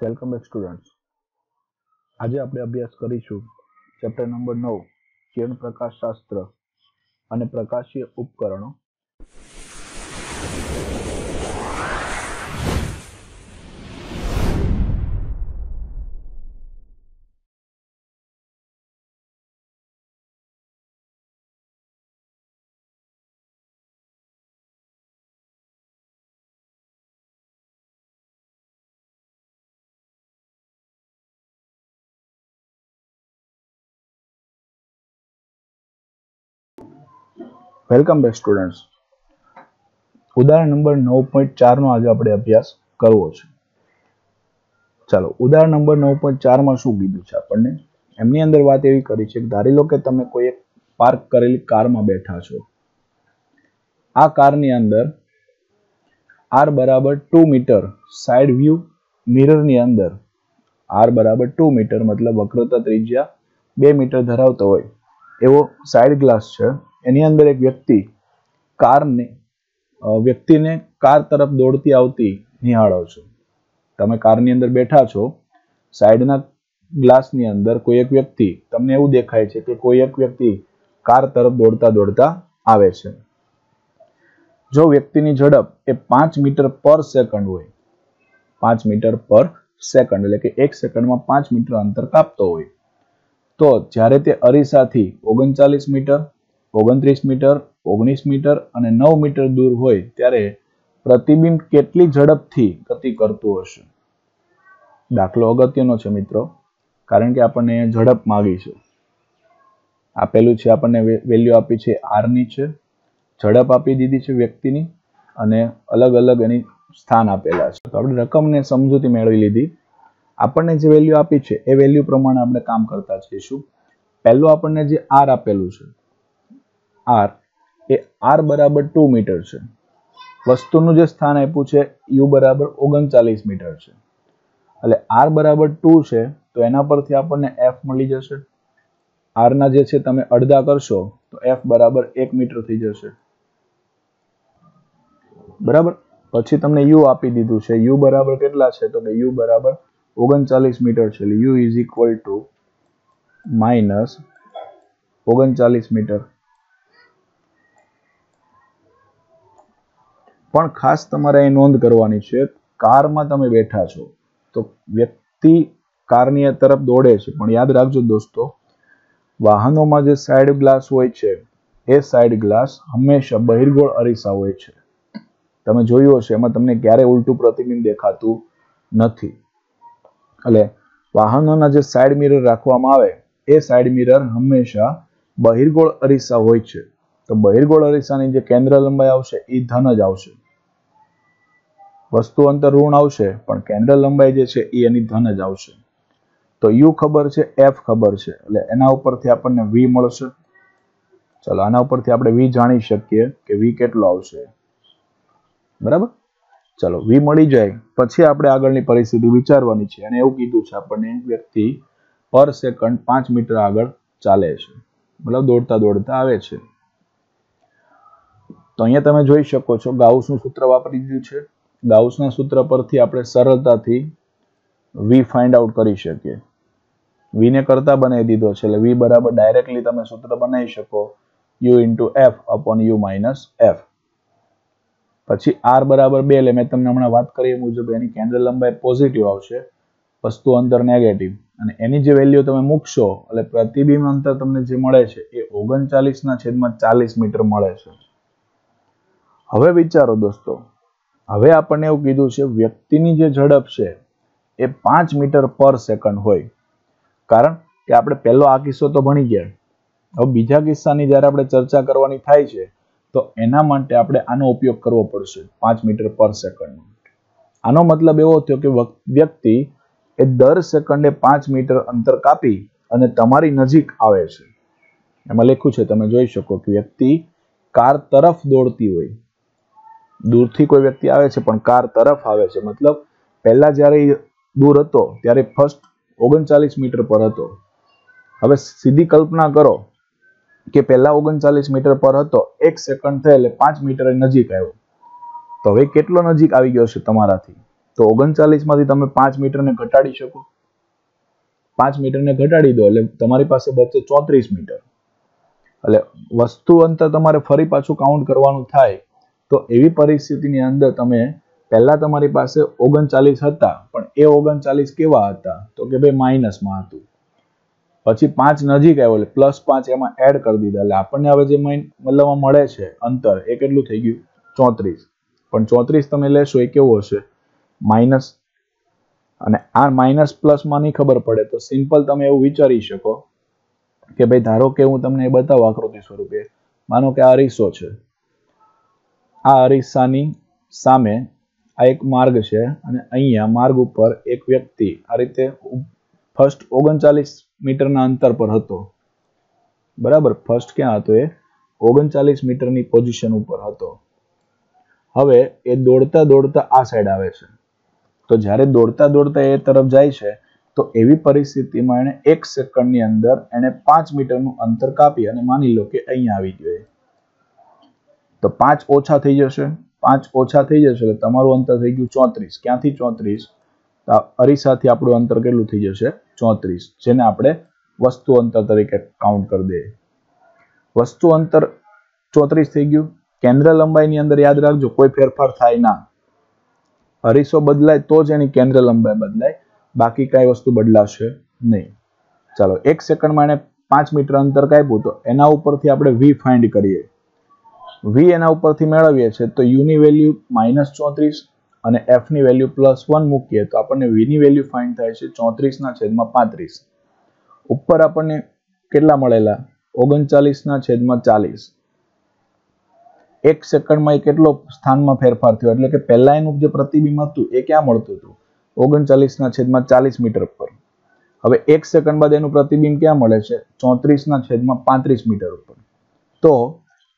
Welcome back students આજે આપણે અભ્યાસ કરીશું ચેપ્ટર નંબર નવ, કિરણ પ્રકાશ શાસ્ત્ર અને પ્રકાશીય ઉપકરણો. વેલકમ બેક સ્ટુડન્ટ્સ ઉદાહરણ નંબર નવ પોઈન્ટ ચારનો આજે આપણે અભ્યાસ કરવો છે. ચાલો, ઉદાહરણ નંબર નવ પોઈન્ટ ચારમાં શું કીધું છે આપણને? એમની અંદર વાત એવી કરી છે કે ધારી લો કે તમે કોઈ એક પાર્ક કરેલી કારમાં બેઠા છો. આ કારની અંદર આર બરાબર ટુ મીટર સાઈડ વ્યૂ મિરરની અંદર આર બરાબર ટુ મીટર મતલબ વક્રતા ત્રિજ્યા બે મીટર ધરાવતો હોય એવો સાઈડ ગ્લાસ છે. એની અંદર એક વ્યક્તિ કારને વ્યક્તિને કાર તરફ દોડતી આવતી નિહાળો છો. તમે કારની અંદર બેઠા છો, સાઈડના ગ્લાસની અંદર કોઈ એક વ્યક્તિ, તમને એવું દેખાય છે કે કોઈ એક વ્યક્તિ કાર તરફ દોડતા દોડતા આવે છે. જો વ્યક્તિની ઝડપ એ પાંચ મીટર પર સેકન્ડ હોય, પાંચ મીટર પર સેકન્ડ, એટલે કે એક સેકન્ડમાં પાંચ મીટર અંતર કાપતો હોય, તો જ્યારે તે અરીસાથી ઓગણચાલીસ મીટર ઓગણત્રીસ મીટર, ઓગણીસ મીટર અને નવ મીટર દૂર હોય ત્યારે પ્રતિબિંબ કેટલી ઝડપથી ગતિ કરતું હશે? દાખલો અગત્યનો છે મિત્રો, કારણ કે આપણને ઝડપ માગી છે. આપેલું છે, આપણને વેલ્યુ આપી છે આરની છે ઝડપ આપી દીધી છે વ્યક્તિની અને અલગ અલગ એની સ્થાન આપેલા છે. તો આપણે રકમને સમજૂતી મેળવી લીધી. આપણને જે વેલ્યુ આપી છે, એ વેલ્યુ પ્રમાણે આપણે કામ કરતા જઈશું. પહેલું આપણને જે આર આપેલું છે આર એ આર બરાબર ટુ મીટર છે. વસ્તુનું જે સ્થાન આપ્યું છે યુ બરાબર ઓગણચાલીસ મીટર છે. એટલે આર બરાબર ટુ છે, તો એના પરથી આપણને એફ મળી જશે. આરના જે છે, તમે અડધા કરશો, તો એફ બરાબર એક મીટર થઈ જશે. બરાબર? પછી તમને યુ આપી દીધું છે. યુ બરાબર કેટલા છે? તો કે યુ બરાબર ઓગણચાલીસ મીટર છે. એટલે u is equal to minus ઓગણચાલીસ મીટર પણ ખાસ તમારે એ નોંધ કરવાની છે, કારમાં તમે બેઠા છો, તો વ્યક્તિ કારની તરફ દોડે છે. પણ યાદ રાખજો દોસ્તો, વાહનોમાં જે સાઈડ ગ્લાસ હોય છે, એ સાઈડ ગ્લાસ હંમેશા બહિર્ગોળ અરીસા હોય છે. તમે જોયું હશે, એમાં તમને ક્યારે ઉલટું પ્રતિબિંબ દેખાતું નથી. એટલે વાહનોના જે સાઈડ મિરર રાખવામાં આવે, એ સાઈડ મિરર હંમેશા બહિર્ગોળ અરીસા હોય છે. તો બહિર્ગોળ અરીસાની જે કેન્દ્ર લંબાઈ આવશે એ ધન જ આવશે. વસ્તુ અંતર ઋણ આવશે, પણ કેન્દ્ર લંબાઈ જે છે એ એની ધન જ આવશે. તો યુ ખબર છે, એફ ખબર છે, એટલે એના ઉપરથી આપણને વી મળશે. ચાલો, આના ઉપરથી આપણે વી જાણી શકીએ કે વી કેટલો આવશે. બરાબર? ચલો, વી મળી જાય, પછી આપણે આગળની પરિસ્થિતિ વિચારવાની છે. અને એવું કીધું છે આપણને વ્યક્તિ પર સેકન્ડ પાંચ મીટર આગળ ચાલે છે. મતલબ દોડતા દોડતા આવે છે. તો અહીંયા તમે જોઈ શકો છો, ગાઉસનું સૂત્ર વાપરી દીધું છે. ગાઉસના સૂત્ર પરથી આપણે સરળતાથી વી ફાઇન્ડ આઉટ કરી શકીએ. વીને કરતા બનાવી દીધો છે, એટલે વી બરાબર ડાયરેક્ટલી તમે સૂત્ર બનાવી શકો. U into f upon u minus f પછી આર બરાબર બે, એટલે મેં તમને હમણાં વાત કરી એ મુજબ એની કેન્દ્ર લંબાઈ પોઝિટિવ આવશે, વસ્તુ અંતર નેગેટિવ અને એની જે વેલ્યુ તમે મૂકશો, એટલે પ્રતિબિંબ અંતર તમને જે મળે છે, એ ઓગણચાલીસના છેદમાં ચાલીસ મીટર મળે છે. હવે વિચારો દોસ્તો હવે આપણને એવું કીધું છે, વ્યક્તિની જે ઝડપ છે, એ પાંચ મીટર પર સેકન્ડ હોય. કારણ કે આપણે પહેલો આ કિસ્સો તો ભણી ગયા. હવે બીજા કિસ્સાની જ્યારે આપણે ચર્ચા કરવાની થાય છે, તો એના માટે આપણે આનો ઉપયોગ કરવો પડશે, પાંચ મીટર પર સેકન્ડ આનો મતલબ એવો થયો કે વ્યક્તિ એ દર સેકન્ડે પાંચ મીટર અંતર કાપી અને તમારી નજીક આવે છે. એમાં લખ્યું છે, તમે જોઈ શકો કે વ્યક્તિ કાર તરફ દોડતી હોય. દૂરથી કોઈ વ્યક્તિ આવે છે, પણ કાર તરફ આવે છે. મતલબ, પહેલા જ્યારે દૂર હતો, ત્યારે ફર્સ્ટ ઓગણચાલીસ મીટર પર હતો. હવે સીધી કલ્પના કરો કે પહેલા ઓગણચાલીસ મીટર પર હતો, એક સેકન્ડ થાય એટલે પાંચ મીટર નજીક આવ્યો. તો હવે કેટલો નજીક આવી ગયો છે તમારાથી? તો ઓગણચાલીસમાંથી તમે પાંચ મીટરને ઘટાડી શકો. પાંચ મીટરને ઘટાડી દો એટલે તમારી પાસે બચે ચોત્રીસ મીટર. એટલે વસ્તુ અંતર તમારે ફરી પાછું કાઉન્ટ કરવાનું થાય તો એવી પરિસ્થિતિની અંદર તમે પહેલા તમારી પાસે ઓગણચાલીસ હતા, પણ એ ઓગણચાલીસ કેવા હતા? તો કે ભાઈ માઇનસમાં હતું. પછી પાંચ નજીક આવ્યો એટલે પ્લસ પાંચ એમાં એડ કરી દીધા. એટલે આપણને હવે જે મતલબમાં મળે છે, અંતર, એ કેટલું થઈ ગયું? ચોત્રીસ. પણ ચોત્રીસ તમે લેશો એ કેવું હશે? માઇનસ. અને આ માઇનસ પ્લસમાં નહીં ખબર પડે, તો સિમ્પલ તમે એવું વિચારી શકો કે ભાઈ ધારો કે હું તમને એ બતાવું આકૃતિ સ્વરૂપે. માનો કે આ અરીસો છે. આ અરીસાની સામે આ એક માર્ગ છે અને અહીંયા માર્ગ ઉપર એક વ્યક્તિ આ રીતે ફર્સ્ટ ઓગણચાલીસ મીટરના અંતર પર હતો. બરાબર? ફર્સ્ટ ક્યાં હતો એ? ઓગણચાલીસ મીટરની પોઝિશન ઉપર હતો. હવે એ દોડતા દોડતા આ સાઈડ આવે છે. તો જ્યારે દોડતા દોડતા એ તરફ જાય છે, તો એવી પરિસ્થિતિમાં એણે એક સેકન્ડની અંદર એણે પાંચ મીટરનું અંતર કાપી અને માની લો કે અહીંયા આવી ગયો તો પાંચ ઓછા થઈ જશે. પાંચ ઓછા થઈ જશે એટલે તમારું અંતર થઈ ગયું ચોત્રીસ. ક્યાંથી ચોત્રીસ? અરીસાથી આપણું અંતર કેટલું થઈ જશે? ચોત્રીસ. જેને આપણે વસ્તુ અંતર તરીકે કાઉન્ટ કરી દઈએ. વસ્તુ અંતર ચોત્રીસ થઈ ગયું. કેન્દ્ર લંબાઈની અંદર યાદ રાખજો, કોઈ ફેરફાર થાય ના. અરીસો બદલાય તો જ એની કેન્દ્ર લંબાઈ બદલાય. બાકી કઈ વસ્તુ બદલાશે નહીં. ચાલો, એક સેકન્ડમાં એને પાંચ મીટર અંતર કાપ્યું તો એના ઉપરથી આપણે વી ફાઇન્ડ કરીએ. વી એના ઉપરથી મેળવીએ છીએ, તો યુની વેલ્યુ માઇનસ ચોત્રીસ અને એફની વેલ્યુ પ્લસ વન મૂકીએ, તો આપણને વીની વેલ્યુ ફાઇન્ડ થાય છે ચોત્રીસના છેદમાં પાંત્રીસ. ઉપર આપણને કેટલા મળેલા? ઓગણચાલીસના છેદમાં ચાલીસ. એક સેકન્ડમાં એ કેટલો સ્થાનમાં ફેરફાર થયો? એટલે કે પહેલા એનું જે પ્રતિબિંબ હતું, એ ક્યાં મળતું હતું? ઓગણચાલીસના છેદમાં ચાલીસ મીટર પર હવે એક સેકન્ડ બાદ એનું પ્રતિબિંબ ક્યાં મળે છે? ચોત્રીસના છેદમાં પાંત્રીસ મીટર ઉપર. તો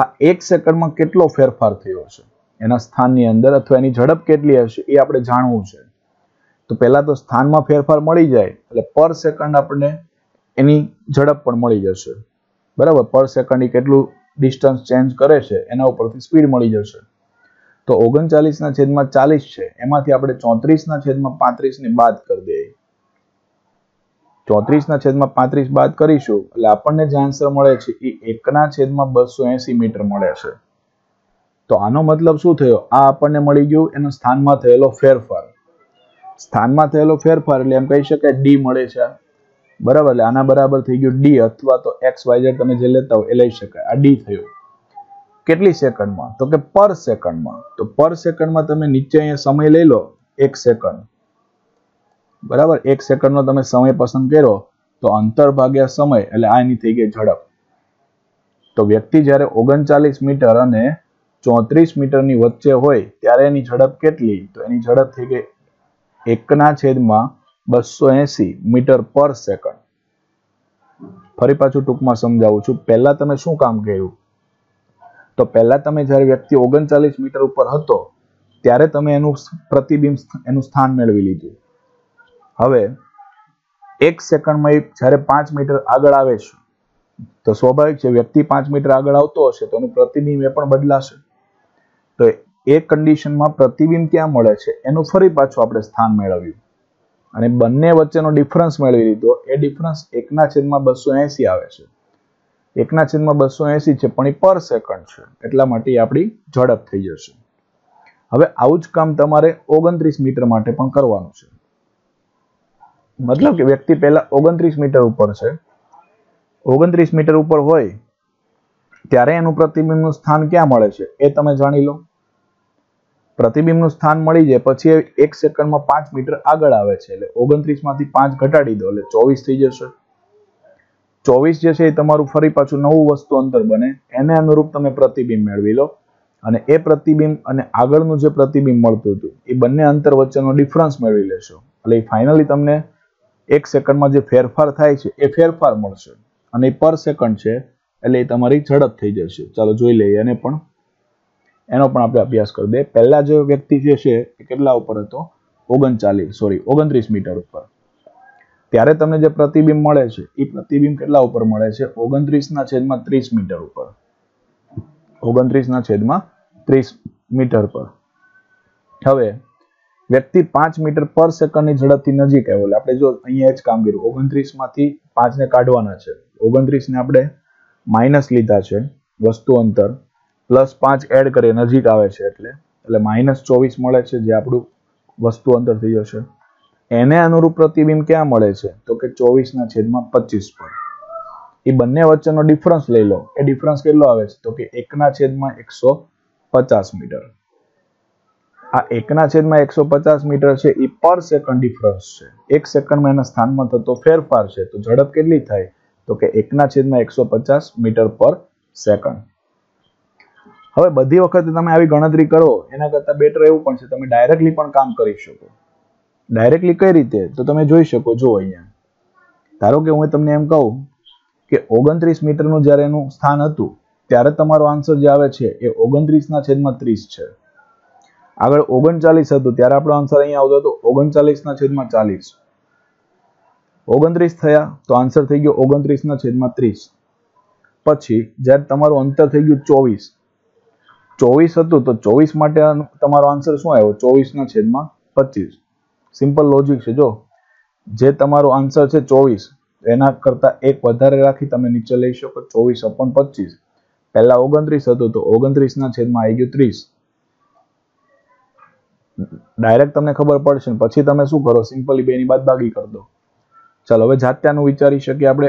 આ એક સેકન્ડમાં કેટલો ફેરફાર થયો છે એના સ્થાનની અંદર અથવા એની ઝડપ કેટલી હશે એ આપણે જાણવું છે. તો પહેલાં તો સ્થાનમાં ફેરફાર મળી જાય, એટલે પર સેકન્ડ આપણને એની ઝડપ પણ મળી જશે. બરાબર? પર સેકન્ડ એ કેટલું ડિસ્ટન્સ ચેન્જ કરે છે, એના ઉપરથી સ્પીડ મળી જશે. તો ઓગણચાલીસના છેદમાં ચાલીસ છે, એમાંથી આપણે ચોત્રીસના છેદમાં પાંત્રીસની બાદ કરી દઈએ. ચોત્રીસના છેદમાં પાંત્રીસ બાદ કરીશું, એટલે આપણને જે આન્સર મળે છે એ એકના છેદમાં બસો મીટર મળે છે. તો આનો મતલબ શું થયો? આ આપણને મળી ગયું એનો સ્થાનમાં થયેલો ફેરફાર. સ્થાનમાં થયેલો ફેરફાર એટલે એમ કહી શકાય ડી મળે છે બરાબર? એટલે આના બરાબર થઈ ગયું ડી અથવા તો એક્સ વાય તમે જે લેતા હોય એ લઈ શકાય. આ ડી થયું. કેટલી સેકન્ડમાં? તો કે પર સેકન્ડમાં. તો પર સેકન્ડમાં તમે નીચે અહીંયા સમય લઈ લો, એક સેકન્ડ. બરાબર? એક સેકન્ડનો તમે સમય પસંદ કર્યો, તો અંતર ભાગ્યા સમય એટલે આ એની થઈ ગઈ ઝડપ. તો વ્યક્તિ જ્યારે ઓગણચાલીસ મીટર અને ચોત્રીસ મીટરની વચ્ચે હોય, ત્યારે એની ઝડપ કેટલી? તો એની ઝડપ થઈ ગઈ એકના છેદમાં બસો એસી મીટર પર સેકન્ડ. ફરી પાછું ટૂંકમાં સમજાવું છું. પહેલા તમે શું કામ કર્યું? તો પહેલા તમે જ્યારે વ્યક્તિ ઓગણચાલીસ મીટર ઉપર હતો, ત્યારે તમે એનું પ્રતિબિંબ, એનું સ્થાન મેળવી લીધું. હવે એક સેકન્ડમાં એ જ્યારે પાંચ મીટર આગળ આવે છે, તો સ્વાભાવિક છે વ્યક્તિ પાંચ મીટર આગળ આવતો હશે તો એનું પ્રતિબિંબ એ પણ બદલાશે. તો એ કન્ડિશનમાં પ્રતિબિંબ ક્યાં મળે છે? એનું ફરી પાછું આપણે સ્થાન મેળવ્યું. અને બંને વચ્ચેનો ડિફરન્સ મેળવી લીધો. એ ડિફરન્સ એકના છેદમાં બસો એસી આવે છે. એકના છેદમાં બસો એસી છે, પણ એ પર સેકન્ડ છે. એટલા માટે આપણી ઝડપ થઈ જશે. હવે આવું જ કામ તમારે ઓગણત્રીસ મીટર માટે પણ કરવાનું છે. મતલબ કે વ્યક્તિ પહેલા ઓગણત્રીસ મીટર ઉપર છે. ઓગણત્રીસ મીટર ઉપર હોય, ત્યારે એનું પ્રતિબિંબનું સ્થાન ક્યાં મળે છે? એ તમે જાણી લો. પ્રતિબિંબનું સ્થાન મળી જાય, પછી એક સેકન્ડમાં પાંચ મીટર આગળ આવે છે, એટલે ઓગણત્રીસમાંથી પાંચ ઘટાડી દો, એટલે ચોવીસ થઈ જશે. ચોવીસ જે છે એ તમારું ફરી પાછું નવું વસ્તુ અંતર બને, એને અનુરૂપ તમે પ્રતિબિંબ મેળવી લો. અને એ પ્રતિબિંબ અને આગળનું જે પ્રતિબિંબ મળતું હતું, એ બંને અંતર વચ્ચેનો ડિફરન્સ મેળવી લેશો. એટલે ફાઇનલી તમને એક સેકન્ડમાં જે ફેરફાર થાય છે, એ ફેરફાર મળશે. અને પર સેકન્ડ છે, એટલે એ તમારી ઝડપ થઈ જશે. ચાલો જોઈ લઈએ એને પણ. એનો પણ આપણે અભ્યાસ કરી દઈએ. પહેલા જે વ્યક્તિ જે છે, એ કેટલા ઉપર હતો? ઓગણચાલીસ સોરી ઓગણત્રીસ મીટર ઉપર. ત્યારે તમને જે પ્રતિબિંબ મળે છે, એ પ્રતિબિંબ કેટલા ઉપર મળે છે? ઓગણત્રીસ ના છેદમાં ત્રીસ મીટર ઉપર. ઓગણત્રીસ ના છેદમાં ત્રીસ મીટર પર હવે વ્યક્તિ પાંચ મીટર પર સેકન્ડની ઝડપથી નજીક આવ્યો. એટલે આપણે જો અહીંયા જ કામ કર્યું ઓગણત્રીસમાંથી પાંચ ને કાઢવાના છે. ઓગણત્રીસ ને આપણે માઇનસ લીધા છે, વસ્તુ અંતર, પ્લસ પાંચ એડ કરીએ, નજીક આવે છે એટલે. એટલે માઇનસ ચોવીસ મળે છે, જે આપણું વસ્તુ અંતર થઈ જશે. એને અનુરૂપ પ્રતિબિંબ ક્યાં મળે છે? તો કે ચોવીસના છેદમાં પચીસ પર. એ બંને વચ્ચેનો ડિફરન્સ લઈ લો. એ ડિફરન્સ કેટલો આવે છે? તો કે એકના છેદમાં એકસો પચાસ મીટર. આ એકના છેદમાં એકસો પચાસ મીટર છે એ પર સેકન્ડ ડિફરન્સ છે. એક સેકન્ડમાં એના સ્થાનમાં થતો ફેરફાર છે, તો ઝડપ કેટલી થાય? તો કે એકના છેદમાં એકસો પચાસ મીટર પર સેકન્ડ હવે બધી વખતે તમે આવી ગણતરી કરો, એના કરતાં બેટર એવું પણ છે, તમે ડાયરેક્ટલી પણ કામ કરી શકો. ડાયરેક્ટલી કઈ રીતે? તો તમે જોઈ શકો જો અહીંયા. ધારો કે હું તમને એમ કહું કે ઓગણત્રીસ મીટરનું જ્યારે એનું સ્થાન હતું, ત્યારે તમારો આન્સર જે આવે છે, એ ઓગણત્રીસના છેદમાં ત્રીસ છે. આગળ ઓગણચાલીસ હતું, ત્યારે આપણો આન્સર અહીંયા આવતો હતો, ઓગણચાલીસના છેદમાં ચાલીસ. ઓગણત્રીસ થયા, તો આન્સર થઈ ગયો ઓગણત્રીસના છેદમાં ત્રીસ. પછી, જ્યારે તમારું અંતર થઈ ગયું ચોવીસ ચોવીસ હતું, તો ચોવીસ માટે તમારો આન્સર શું આવ્યો? ચોવીસના છેદમાં પચીસ. સિમ્પલ લોજિક છે, જો. જે તમારો આન્સર છે ચોવીસ, એના કરતા એક વધારે રાખી તમે નીચે લઈ શકો, ચોવીસ અપન પચીસ. પહેલા ઓગણત્રીસ હતું, તો ઓગણત્રીસ ના છેદમાં આવી ગયું ત્રીસ. ડાયરેક્ટ તમને ખબર પડશે પછી તમે શું કરો? સિમ્પલી બેની બાદ બાકી કરી દો. ચાલો, હવે જાત્યાનું વિચારી શકીએ આપણે.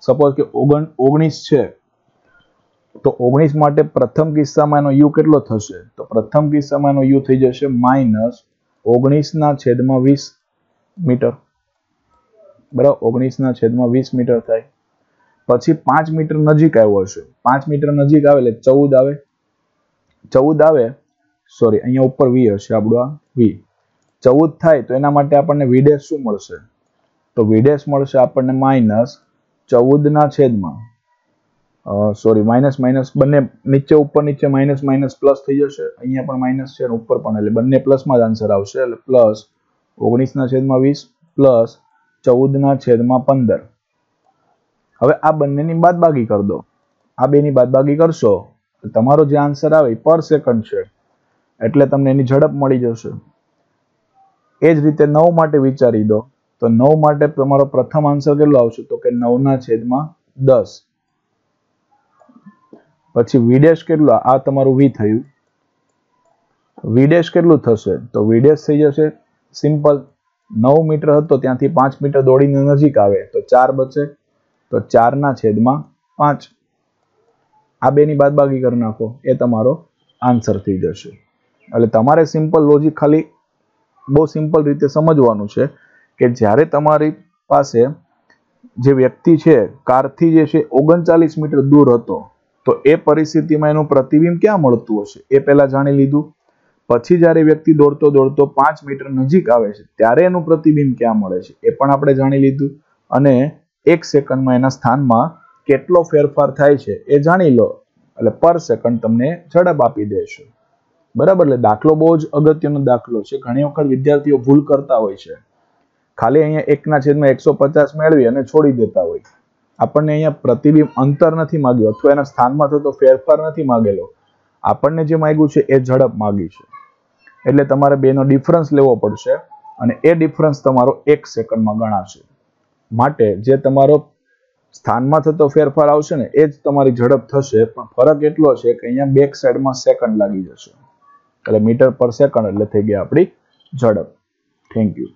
સપોઝ કે ઓગણ, ઓગણીસ છે. તો ઓગણીસ માટે પ્રથમ કિસ્સામાં એનો યુ કેટલો થશે? તો પ્રથમ કિસ્સામાં એનો યુ થઈ જશે માઇનસ ઓગણીસના છેદમાં વીસ મીટર. બરાબર? ઓગણીસના છેદમાં વીસ મીટર થાય. પછી પાંચ મીટર નજીક આવ્યો હશે. પાંચ મીટર નજીક આવે એટલે ચૌદ આવે. ચૌદ આવે સોરી અહીંયા ઉપર વી હશે, આપણું આ વી ચૌદ થાય તો એના માટે આપણને વિડેશ શું મળશે? તો વિડેશ મળશે આપણને માઇનસ ચૌદના છેદમાં. સોરી માઇનસ માઇનસ બંને નીચે, ઉપર નીચે માઇનસ માઇનસ પ્લસ થઈ જશે. અહીંયા પણ માઇનસ છે ઉપર પણ, એટલે બંને પ્લસમાં જ આન્સર આવશે. એટલે પ્લસ ઓગણીસના છેદમાં વીસ પ્લસ ચૌદના છેદમાં પંદર. હવે આ બંનેની બાદબાકી કરી દો. આ બેની બાદબાકી કરશો તમારો જે આન્સર આવે પર સેકન્ડ છે. એટલે તમને એની ઝડપ મળી જશે. એ જ રીતે નવ માટે વિચારી દો. તો નવ માટે તમારો પ્રથમ આન્સર કેટલો આવશે? તો કે નવના છેદમાં દસ. પછી વિડેશ કેટલું? આ તમારું વી થયું. વિડેશ કેટલું થશે? તો વિડેશ થઈ જશે. સિમ્પલ નવ મીટર હતો, ત્યાંથી પાંચ મીટર દોડીને નજીક આવે. તો ચાર બચે. તો ચારના છેદમાં પાંચ. આ બેની બાદબાકી કરી નાખો. એ તમારો આન્સર થઈ જશે. એટલે તમારે સિમ્પલ લોજિક ખાલી બહુ સિમ્પલ રીતે સમજવાનું છે કે જ્યારે તમારી પાસે જે વ્યક્તિ છે, કારથી જે છે, ઓગણચાલીસ મીટર દૂર હતો, તો એ પરિસ્થિતિમાં એનું પ્રતિબિંબ ક્યાં મળતું હશે? એ પહેલાં જાણી લીધું. પછી જ્યારે વ્યક્તિ દોડતો દોડતો પાંચ મીટર નજીક આવે છે, ત્યારે એનું પ્રતિબિંબ ક્યાં મળે છે? એ પણ આપણે જાણી લીધું. અને એક સેકન્ડમાં એના સ્થાનમાં કેટલો ફેરફાર થાય છે એ જાણી લો. એટલે પર સેકન્ડ તમને ઝડપ આપી દેશે. બરાબર, એટલે દાખલો બહુ જ અગત્યનો દાખલો છે. ઘણી વખત વિદ્યાર્થીઓ ભૂલ કરતા હોય છે. ખાલી અહીંયા એકના છેદમાં એકસો પચાસ મેળવી અને છોડી દેતા હોય. આપણને અહીંયા પ્રતિબિંબ અંતર નથી માગ્યું, અથવા એના સ્થાનમાં થતો ફેરફાર નથી માગેલો. આપણને જે માગ્યું છે એ ઝડપ માગી છે. એટલે તમારે બેનો ડિફરન્સ લેવો પડશે અને એ ડિફરન્સ તમારો એક સેકન્ડમાં ગણાશે. માટે જે તમારો સ્થાનમાં થતો ફેરફાર આવશે ને, એ જ તમારી ઝડપ થશે. પણ ફરક એટલો છે કે અહીંયા બેક સાઈડમાં સેકન્ડ લાગી જશે. એટલે મીટર પર સેકન્ડ એટલે થઈ ગયા આપણી ઝડપ. Thank you